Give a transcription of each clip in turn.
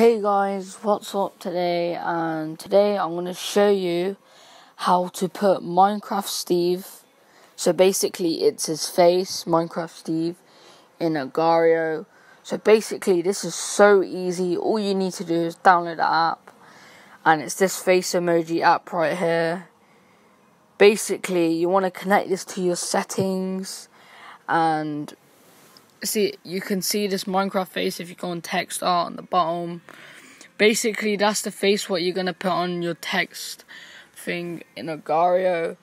Hey guys, what's up today? And today I'm going to show you how to put Minecraft Steve. So basically, it's his face, Minecraft Steve, in Agar.io. So basically, this is so easy. All you need to do is download the app, and it's this face emoji app right here. Basically, you want to connect this to your settings, and see you can see this Minecraft face if you go on text art on the bottom. Basically, that's the face what you're gonna put on your text thing in Agar.io.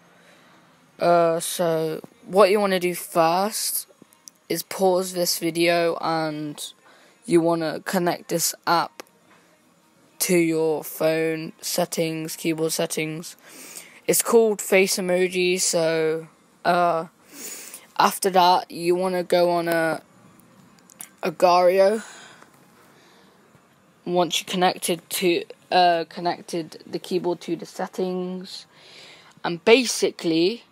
Uh, so what you want to do first is pause this video and you want to connect this app to your phone settings, keyboard settings. It's called Face Emoji, so uh, after that you want to go on a Agar.io. Once you connected to uh, connected the keyboard to the settings, and basically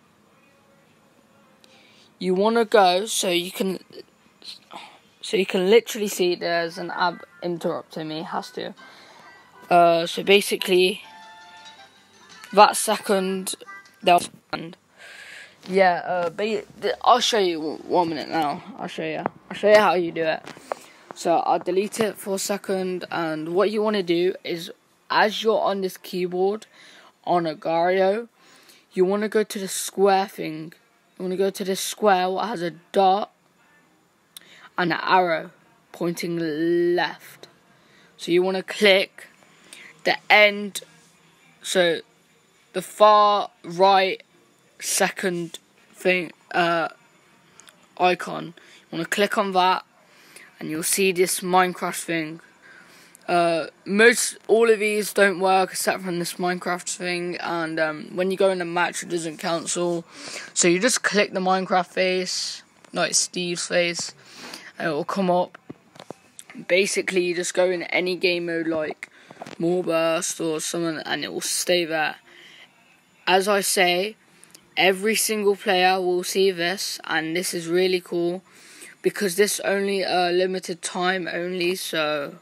you want to go so you can so you can literally see there's an ab interrupting me has to uh, so basically that second that was yeah, uh, but I'll show you one minute now. I'll show you. I'll show you how you do it. So I'll delete it for a second, and what you want to do is, as you're on this keyboard on Agar.io, you want to go to the square thing. You want to go to the square what has a dot and an arrow pointing left. So you want to click the end, so the far right second thing uh, icon. You want to click on that, and you'll see this Minecraft thing. Uh, most all of these don't work except from this Minecraft thing, and um, when you go in a match, it doesn't cancel. So you just click the Minecraft face, like Steve's face, and it will come up. Basically, you just go in any game mode like more burst or something, and it will stay there. As I say, every single player will see this and this is really cool because this only a limited time only so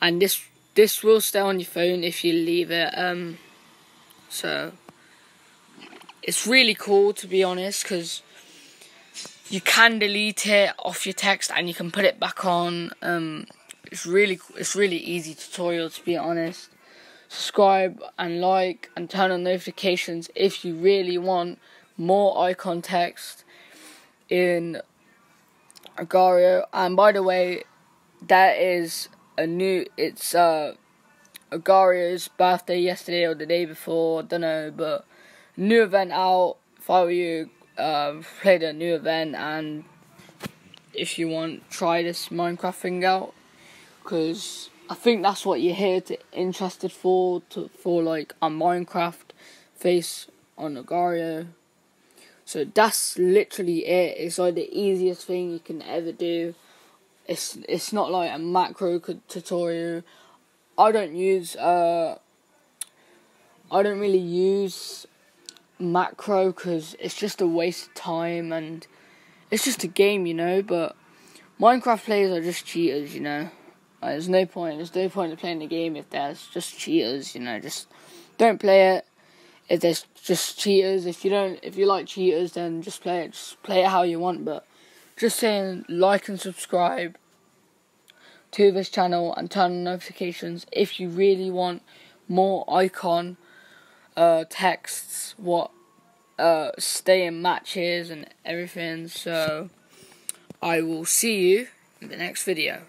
and this this will stay on your phone if you leave it um so it's really cool to be honest because you can delete it off your text and you can put it back on um it's really it's really easy tutorial to be honest subscribe and like and turn on notifications if you really want more icon text in Agar.io. And by the way, that is a new. It's uh Agar.io's birthday yesterday or the day before. I don't know, but new event out. If I were you, uh, play the new event and if you want, try this Minecraft thing out because I think that's what you're here to interested for to for like a Minecraft face on Agar.io. So that's literally it. It's like the easiest thing you can ever do. It's it's not like a macro tutorial. I don't use uh I don't really use macro because it's just a waste of time and it's just a game, you know. But Minecraft players are just cheaters, you know. Like, there's no point. There's no point in playing the game if there's just cheaters. You know, just don't play it. If there's just cheaters, if you don't, if you like cheaters, then just play it. Just play it how you want. But just saying, like and subscribe to this channel and turn on notifications if you really want more icon uh, texts. What uh, stay in matches and everything. So I will see you in the next video.